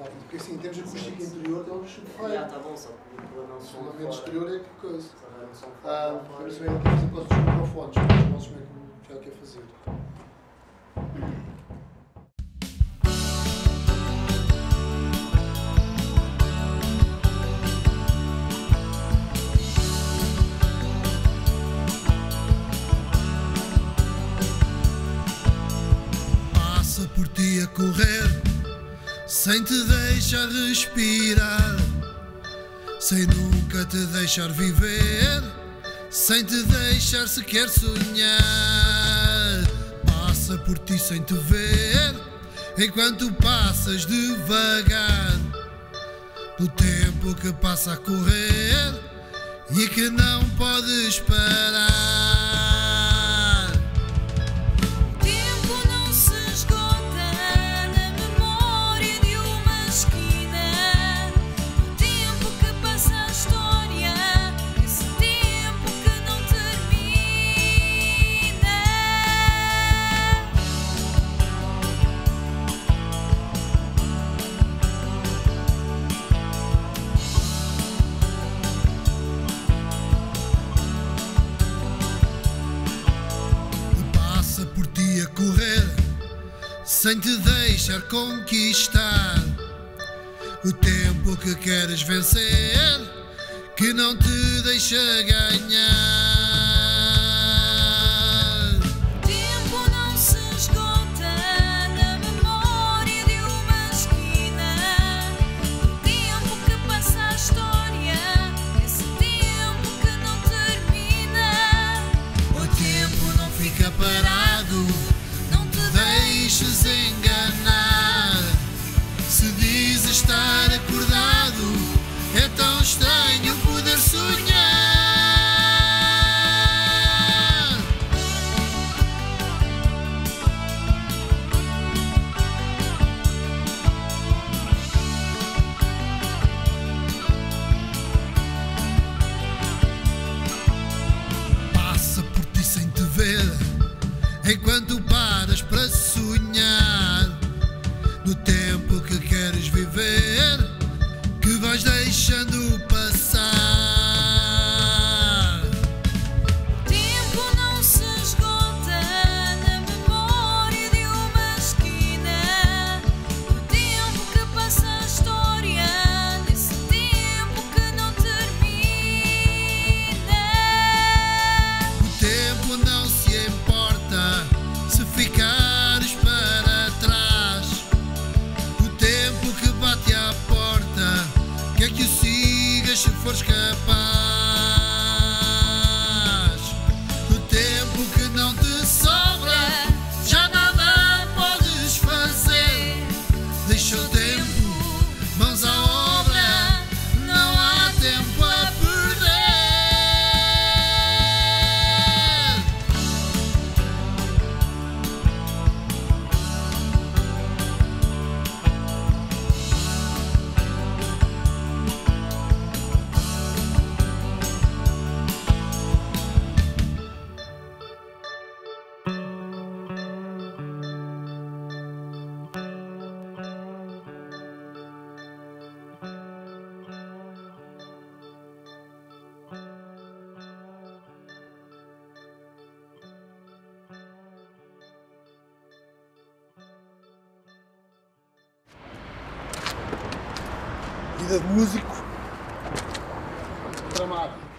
Claro, porque assim, em termos de acústica interior, Já feio. está bom, só que o é o O ambiente exterior é que coisa. Se houver um som de Ah, fora, Vamos ver aqui, por exemplo, os microfones, os nossos como é que já quer fazer. Sem te deixar respirar, sem nunca te deixar viver, sem te deixar sequer sonhar. Passa por ti sem te ver, enquanto passas devagar, do tempo que passa a correr e que não podes parar. Sem te deixar conquistar o tempo que queres vencer, que não te deixa ganhar. Enquanto escapar. Músico. Tramado.